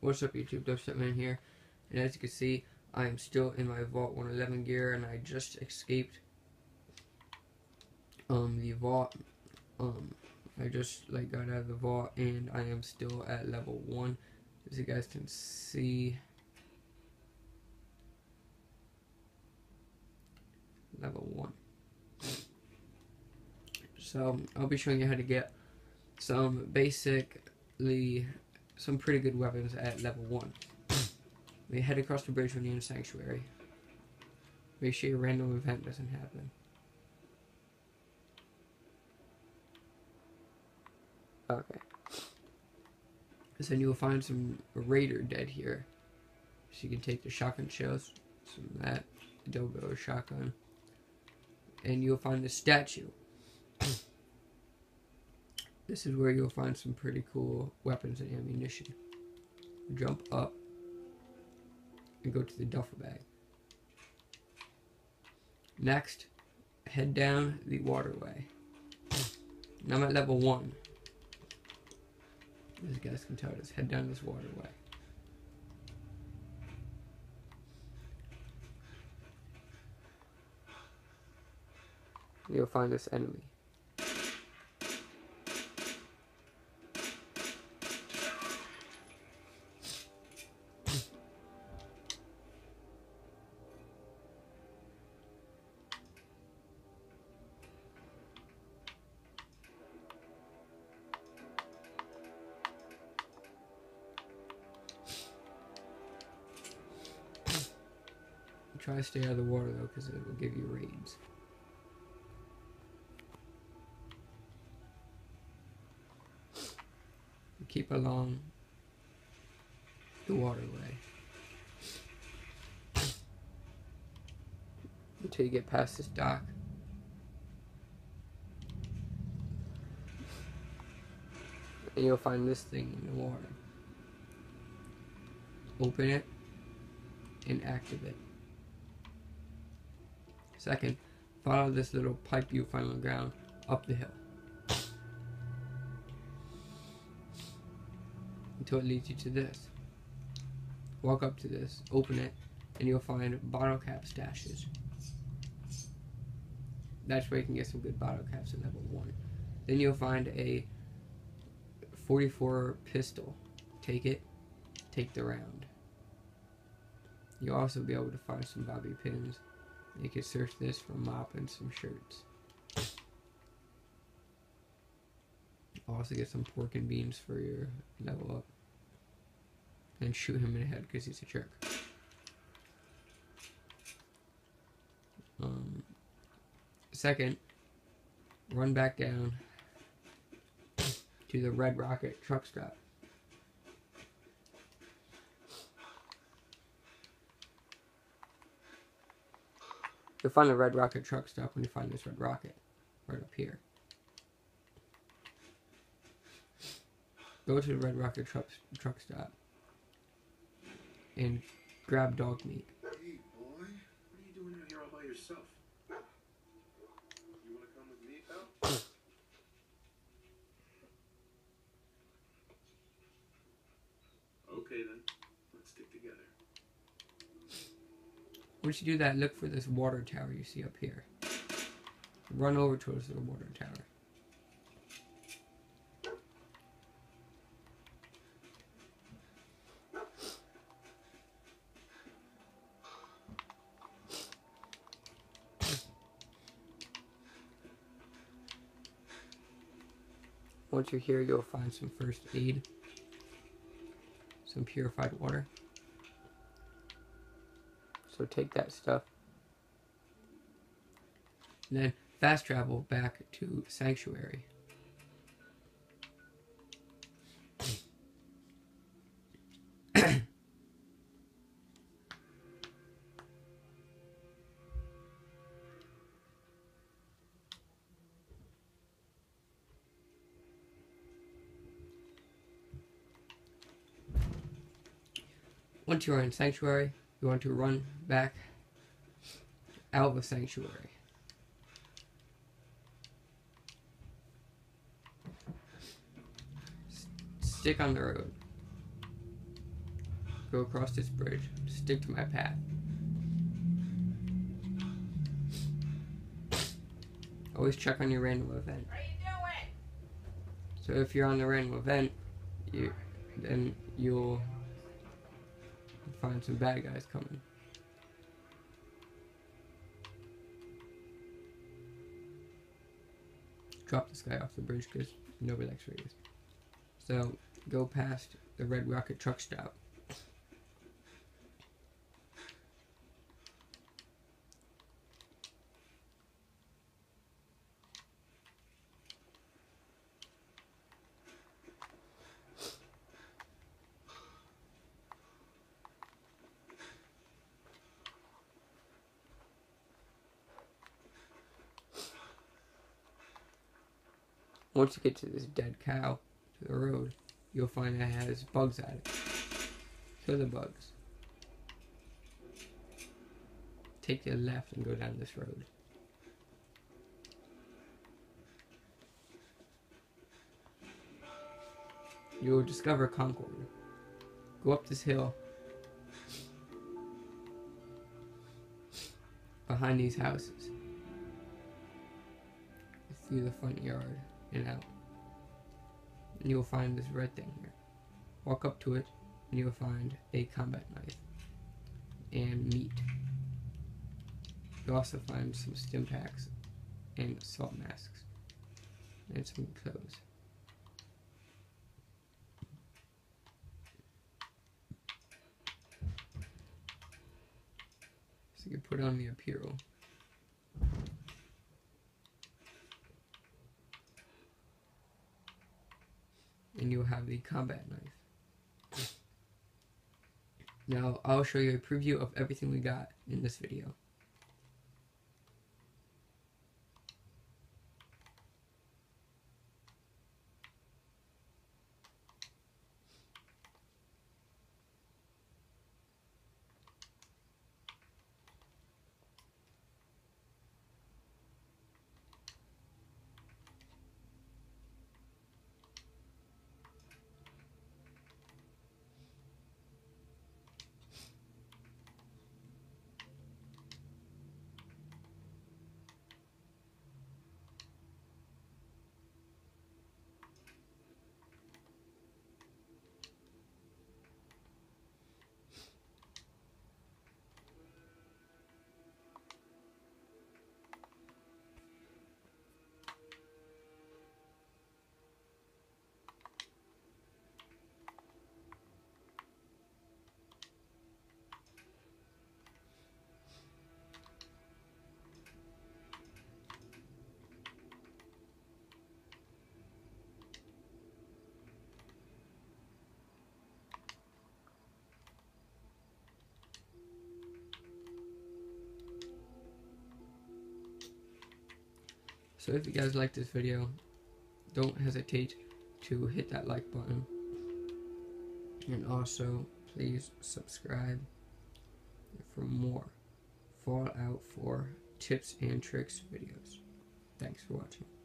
What's up YouTube, Dubstepman here, and as you can see, I am still in my Vault 111 gear, and I just escaped um the vault. Um, I just like got out of the vault, and I am still at level one, as you guys can see. Level one. So I'll be showing you how to get some basically some pretty good weapons at level 1. We head across the bridge when you're in Sanctuary. Make sure your random event doesn't happen. Okay. So then you'll find some Raider dead here. So you can take the shotgun shells, some of that, Adobo shotgun. And you'll find the statue. This is where you'll find some pretty cool weapons and ammunition. Jump up and go to the duffel bag. Next, head down the waterway. Now I'm at level 1. As you guys can tell, just head down this waterway. You'll find this enemy. Try to stay out of the water though, because it will give you rads. Keep along the waterway until you get past this dock. And you'll find this thing in the water. Open it and activate. Second, follow this little pipe you find on the ground up the hill. Until it leads you to this. Walk up to this, open it, and you'll find bottle cap stashes. That's where you can get some good bottle caps at level 1. Then you'll find a 44 pistol. Take it, take the round. You'll also be able to find some bobby pins you can search this for mop and some shirts. Also get some pork and beans for your level up. And shoot him in the head because he's a jerk. Um, second, run back down to the Red Rocket truck stop. You'll find the Red Rocket truck stop when you find this Red Rocket. Right up here. Go to the Red Rocket truck, truck stop. And grab Dogmeat. Hey, boy. What are you doing out here all by yourself? You want to come with me, pal? okay, then. Let's stick together. Once you do that, look for this water tower you see up here. Run over towards the water tower. Once you're here, you'll find some first aid, some purified water. So take that stuff. And then fast travel back to Sanctuary. Once you are in Sanctuary, you want to run back out of the Sanctuary. S- stick on the road. go across this bridge. Stick to my path. Always check on your random event. So if you're on the random event, you then you'll find some bad guys coming. Drop this guy off the bridge because nobody likes radios. So go past the Red Rocket truck stop. Once you get to this dead cow to the road, you'll find that it has bugs at it. Kill the bugs. Take the left and go down this road. You will discover Concord. Go up this hill. Behind these houses. Through the front yard and out. And you'll find this red thing here. Walk up to it, and you'll find a combat knife and meat. You'll also find some Stimpaks and salt masks and some clothes. So you can put on the apparel. Have the combat knife. Now, I'll show you a preview of everything we got in this video. So if you guys like this video, don't hesitate to hit that like button. And also, please subscribe for more Fallout 4 tips and tricks videos. Thanks for watching.